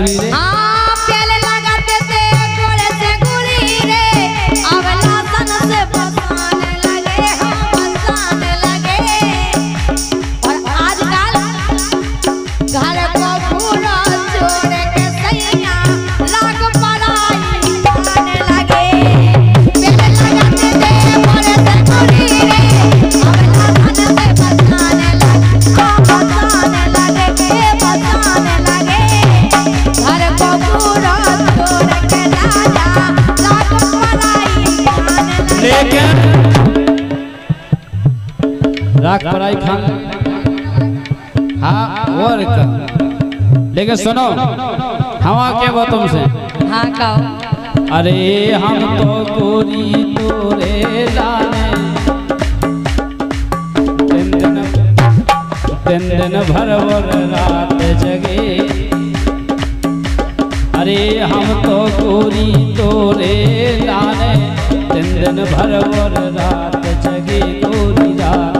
बोली रे राख पराई खान। हाँ और लेकिन सुनो हवा के वो तुमसे। हाँ कहो। अरे हम तो गोरी तोरे लाने। दिन दिन दिन दिन भर भर रात जगे। अरे हम तो गोरी तोरे लाने। दिन दिन भर भर रात जगे गोरी रात।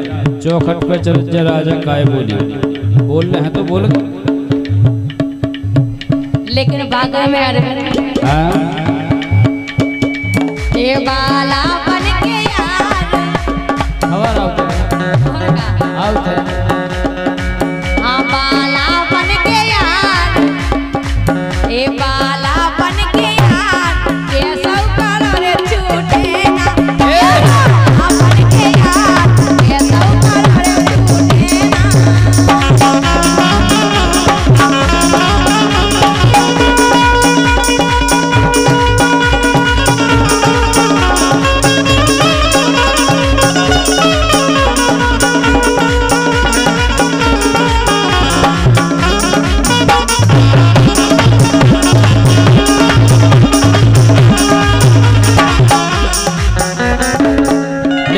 चौखट पे चल राजा काय बोली? बोल रहे हैं तो बोल। लेकिन बागा में अरे हाँ? ये बाला बन के यार। खबर आओ आओ हाँ बाला बन के यार। ये बाला बन के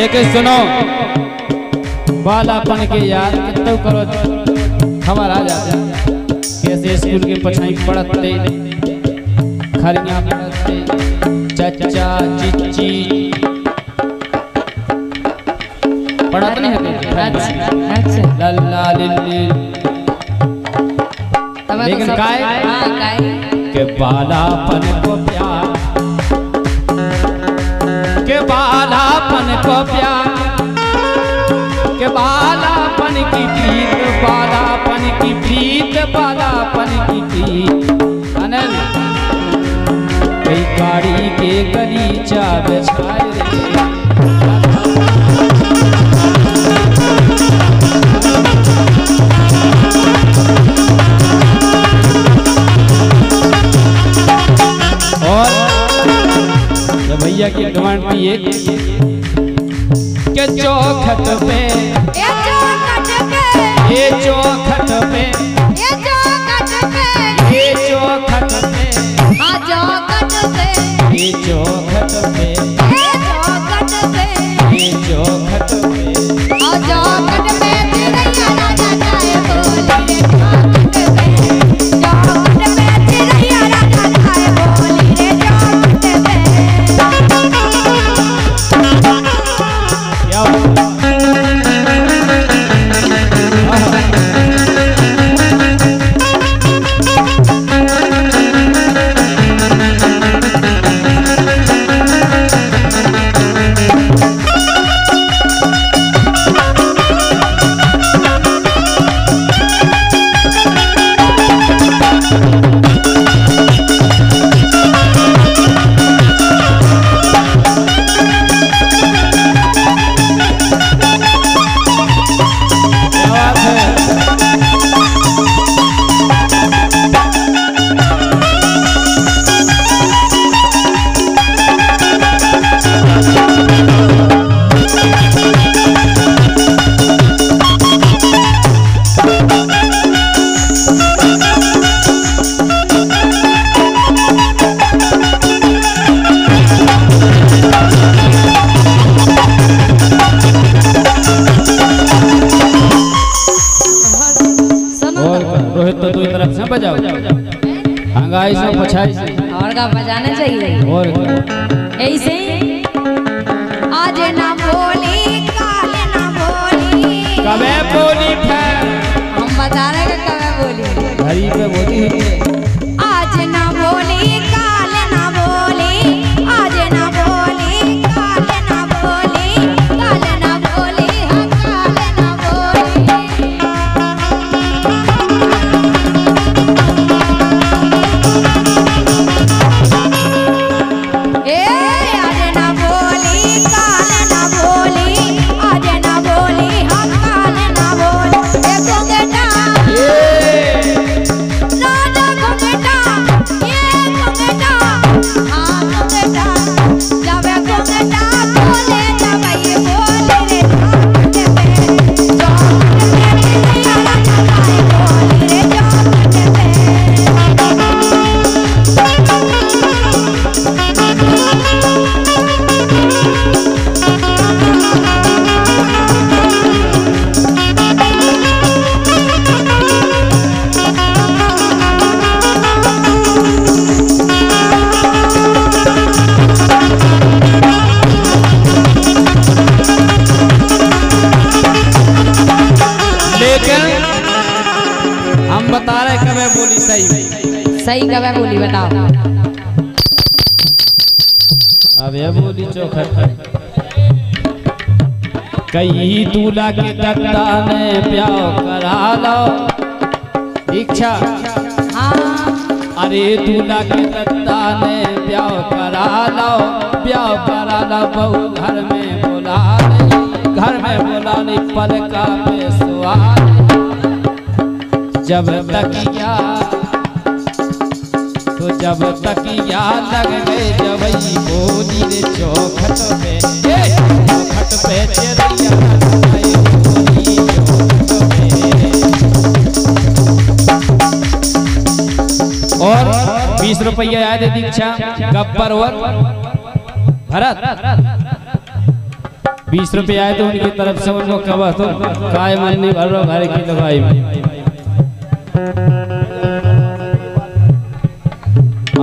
लेकिन सुनो। बालापन के याद कितना करो। खबर आ जाता कैसे स्कूल के पछाई पढ़ते खरिया पढ़ते चचा चिच्ची पढ़त नहीं है अच्छा लल्ला लिल्ली। लेकिन काय? काय के बालापन के की प्रीत बालापन की प्रीत बालापन की प्रीत अनल। कई गाड़ी के गलीचा बिछाए और भैया की डिमांड थी के चौखट पे चौखट पे और का बजाना चाहिए। और ऐसे ही। आज ना बोली काल ना बोली। कबे बोली हम बता रहे हैं कबे बोली। घड़ी पे बोली। सही सही कब बोली बताओ अब ये बोली चौखट कई दूल्हा के दत्ता ने प्याव करा लो। दीक्षा। अरे दूल्हा के दत्ता ने प्याव करा लो। प्याव करा लो, बहू घर में बोला घर में बोला नहीं पलका पे सुहाग जब तक या तो जब तक याद लग गए जबई बोली रे चौखट पे। चौखट पे पे। और बीस रुपया आए थे दीक्षा गब्बर और। भरत, बीस रुपये आए थे उनकी तरफ़ से उनको कहा तो। काय मन नहीं भर रहा घर की दवाई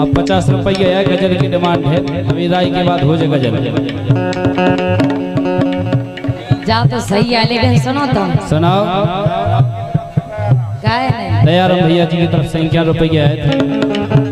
आप पचास रुपया है गज़ल की डिमांड है। अभी राय के बाद हो जाए गज़ल। जा तो सही है लेकिन सुनो तो। सुनाओ। तैयार दयाराम भैया जी की तरफ़ से क्या रुपये आए थे